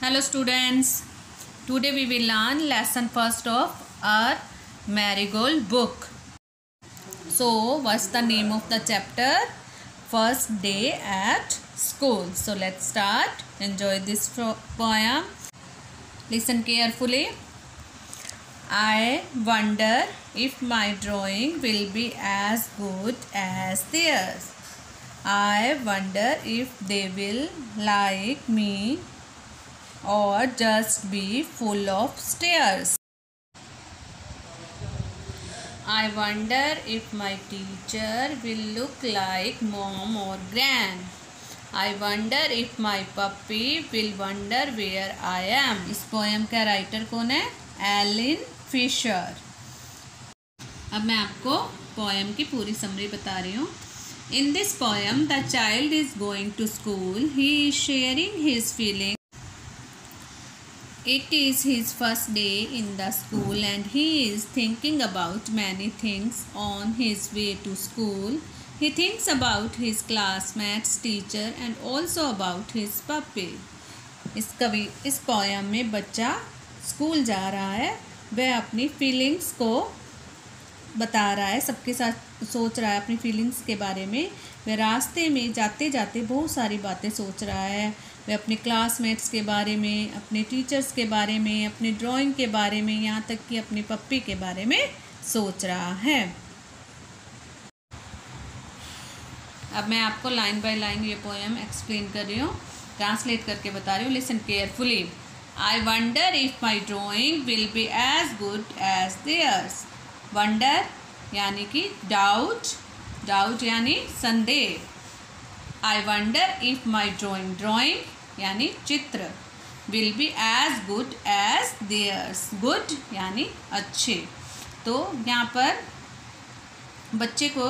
Hello students. Today we will learn lesson first of our marigold book. So what's the name of the chapter? First day at school. So let's start. Enjoy this poem. Listen carefully. I wonder if my drawing will be as good as theirs. I wonder if they will like me or just be full of stairs. I wonder if my teacher will look like mom or gran. I wonder if my puppy will wonder where I am. इस poem का writer कौन है Elin Fisher अब मैं आपको poem की पूरी summary बता रही हूँ in this poem the child is going to school he is sharing his feeling It is his first day in the school and he is thinking about many things on his way to school. He thinks about his classmates, teacher and also about his puppy. इस कवि इस poem में बच्चा school जा रहा है वह अपनी फीलिंग्स को बता रहा है सबके साथ सोच रहा है अपनी फीलिंग्स के बारे में वह रास्ते में जाते जाते बहुत सारी बातें सोच रहा है वह अपने क्लासमेट्स के बारे में, अपने टीचर्स के बारे में, अपने ड्राइंग के बारे में, यहाँ तक कि अपने पप्पी के बारे में सोच रहा है। अब मैं आपको लाइन बाय लाइन ये पोएम एक्सप्लेन कर रही हूँ। ट्रांसलेट करके बता रही हूँ। Listen carefully I wonder if my drawing will be as good as theirs wonder यानी कि डाउट डाउट यानी संदेह. I wonder if my drawing drawing यानी चित्र will be as good as theirs good यानी अच्छे। तो यहाँ पर बच्चे को,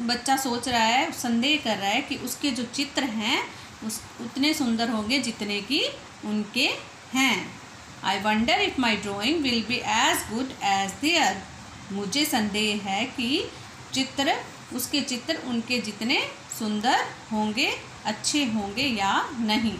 बच्चा सोच रहा है, संदेह कर रहा है कि उसके जो चित्र हैं, उस, उतने सुंदर होंगे जितने कि उनके हैं। I wonder if my drawing will be as good as their मुझे संदेह है कि चित्र, उसके चित्र उनके जितने सुंदर होंगे, अच्छे होंगे या नहीं।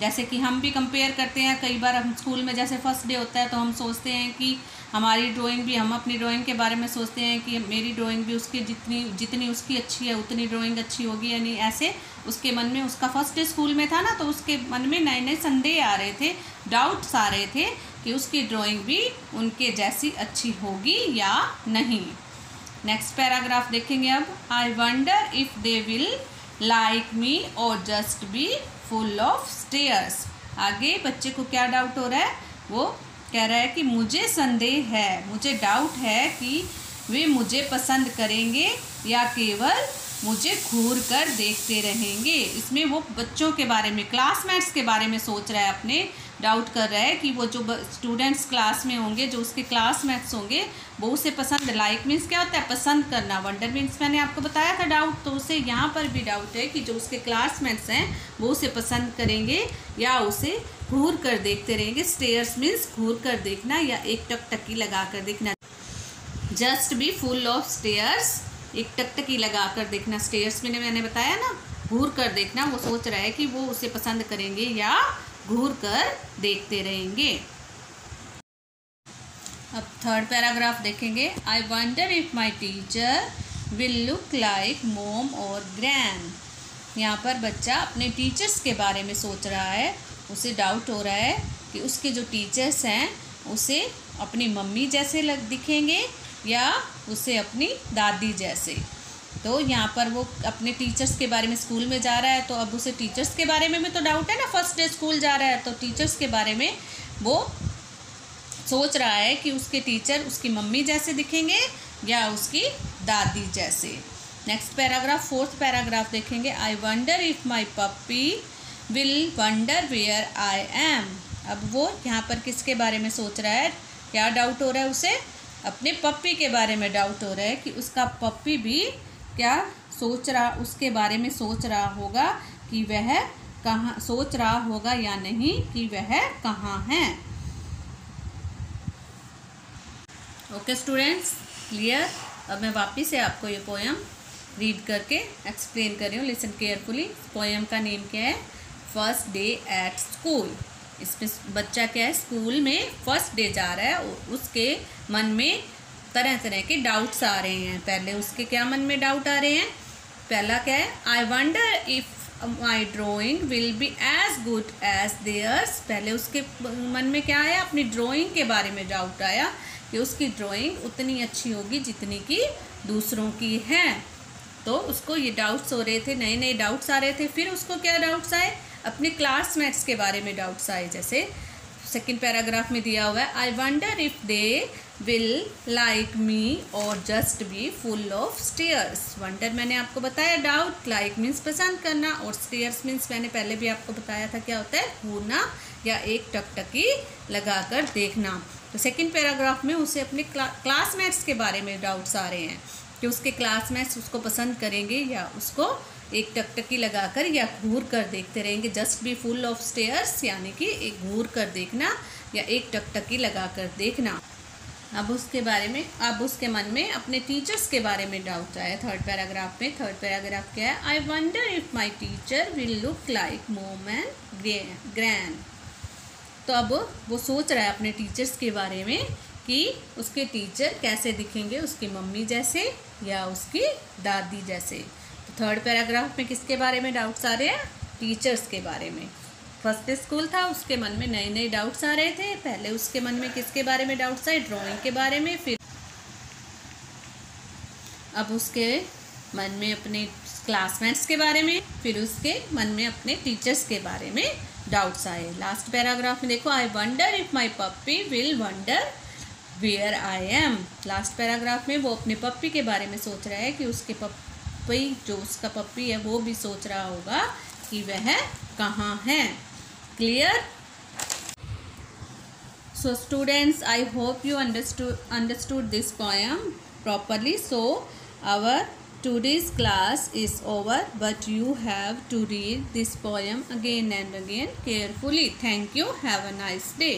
जैसे कि हम भी कंपेयर करते हैं, कई बार हम स्कूल में जैसे फ़र्स्ट डे होता है तो हम सोचते हैं कि हमारी ड्राइंग भी, हम अपनी ड्राइंग के बारे में सोचते हैं कि मेरी ड्राइंग भी उसकी जितनी जितनी उसकी अच्छी है, उतनी ड्राइंग अच्छी होगी यानी ऐसे उसके मन में, उसका फ़र्स्ट डे स्कूल में था ना तो उसके मन में नए नए संदेह आ रहे थे डाउट्स आ रहे थे कि उसकी ड्राइंग भी उनके जैसी अच्छी होगी या नहीं। नेक्स्ट पैराग्राफ देखेंगे अब। I wonder if they will like me or just be full of stares आगे बच्चे को क्या डाउट हो रहा है? वो कह रहा है कि मुझे संदेह है, मुझे डाउट है कि वे मुझे पसंद करेंगे या केवल मुझे घूर कर देखते रहेंगे। इसमें वो बच्चों के बारे में क्लासमेट्स के बारे में सोच रहा है अपने। डाउट कर रहा है कि वो जो स्टूडेंट्स क्लास में होंगे, जो उसके क्लासमेट्स होंगे, वो उसे पसंद लाइक मीन्स क्या होता है? पसंद करना। वंडर मीन्स मैंने आपको बताया था डाउट तो उसे यहाँ पर भी डाउट है कि जो उसके क्लासमेट्स हैं, वो उसे पसंद करेंगे या उसे घूर कर देखते रहेंगे। स्टेयर्स मीन्स घूर कर देखना या एक टकटकी लगा कर देखना। Just be full of stares एक टकटकी लगा कर देखना। स्टेयर्स में मैंने बताया ना, घूर कर देखना। वो सोच रहा है कि वो उसे पसंद करेंगे या घूर कर देखते रहेंगे। अब थर्ड पैराग्राफ देखेंगे। I wonder if my teacher will look like mom or gran यहाँ पर बच्चा अपने टीचर्स के बारे में सोच रहा है। उसे डाउट हो रहा है कि उसके जो टीचर्स हैं, उसे अपनी मम्मी जैसे लग दिखेंगे या उसे अपनी दादी जैसे। तो यहाँ पर वो अपने टीचर्स के बारे में स्कूल में जा रहा है तो अब उसे टीचर्स के बारे में भी तो डाउट है ना? फ़र्स्ट डे स्कूल जा रहा है तो टीचर्स के बारे में वो सोच रहा है कि उसके टीचर उसकी मम्मी जैसे दिखेंगे या उसकी दादी जैसे। नेक्स्ट पैराग्राफ फोर्थ पैराग्राफ देखेंगे। I wonder if my puppy will wonder where I am अब वो यहाँ पर किसके बारे में सोच रहा है? क्या डाउट हो रहा है उसे? अपने पप्पी के बारे में डाउट हो रहा है कि उसका पप्पी भी क्या सोच रहा, उसके बारे में सोच रहा होगा कि वह कहाँ, सोच रहा होगा या नहीं कि वह कहाँ है। ओके स्टूडेंट्स क्लियर अब मैं वापस से आपको ये पोएम रीड करके एक्सप्लेन कर रही हूँ। लिसन केयरफुली पोएम का नेम क्या है? फ़र्स्ट डे एट स्कूल इसमें बच्चा क्या है? स्कूल में फ़र्स्ट डे जा रहा है उसके मन में तरह तरह के डाउट्स आ रहे हैं। पहले उसके क्या मन में डाउट आ रहे हैं? पहला क्या है? I wonder if my drawing will be as good as theirs पहले उसके मन में क्या आया? अपनी ड्राइंग के बारे में डाउट आया कि उसकी ड्राइंग उतनी अच्छी होगी जितनी कि दूसरों की है। तो उसको ये डाउट्स हो रहे थे नए नए डाउट्स आ रहे थे। फिर उसको क्या डाउट्स आए? अपने क्लासमेट्स के बारे में डाउट्स आए, जैसे सेकंड पैराग्राफ में दिया हुआ है I wonder if they will like me or just be full of stares wonder मैंने आपको बताया डाउट लाइक मीन्स पसंद करना और स्टेयर्स मीन्स मैंने पहले भी आपको बताया था क्या होता है घूरना या एक टकटकी लगाकर देखना। तो सेकंड पैराग्राफ में उसे अपने क्ला, क्लासमेट्स के बारे में डाउट्स आ रहे हैं। कि उसके क्लासमेट्स उसको पसंद करेंगे या उसको एक टकटकी लगाकर या घूर कर देखते रहेंगे। Just be full of stares, यानी कि एक घूर कर देखना या एक टकटकी लगाकर देखना। अब उसके बारे में, अब उसके मन में अपने टीचर्स के बारे में डाउट आया थर्ड पैराग्राफ में। थर्ड पैराग्राफ क्या है? I wonder if my teacher will look like mom and grand तो अब वो सोच रहा है अपने टीचर्स के बारे में कि उसके टीचर कैसे दिखेंगे, उसकी मम्मी जैसे या उसकी दादी जैसे। तो थर्ड पैराग्राफ में किसके बारे में डाउट्स आ रहे हैं? टीचर्स के बारे में। फ़र्स्ट स्कूल था, उसके मन में नए नए डाउट्स आ रहे थे। पहले उसके मन में किसके बारे में डाउट्स आए? ड्राइंग के बारे में, फिर अब उसके मन में अपने क्लासमेट्स के बारे में, फिर उसके मन में अपने टीचर्स के बारे में डाउट्स आए। लास्ट पैराग्राफ में देखो I wonder if my puppy will wonder where I am last paragraph में वो अपने पप्पी के बारे में सोच रहा है कि उसके पप्पी, जो उसका पप्पी है, वो भी सोच रहा होगा कि वह कहाँ है। Clear so students I hope you understood understood this poem properly so our to today's class is over but you have to read this poem again and again carefully thank you have a nice day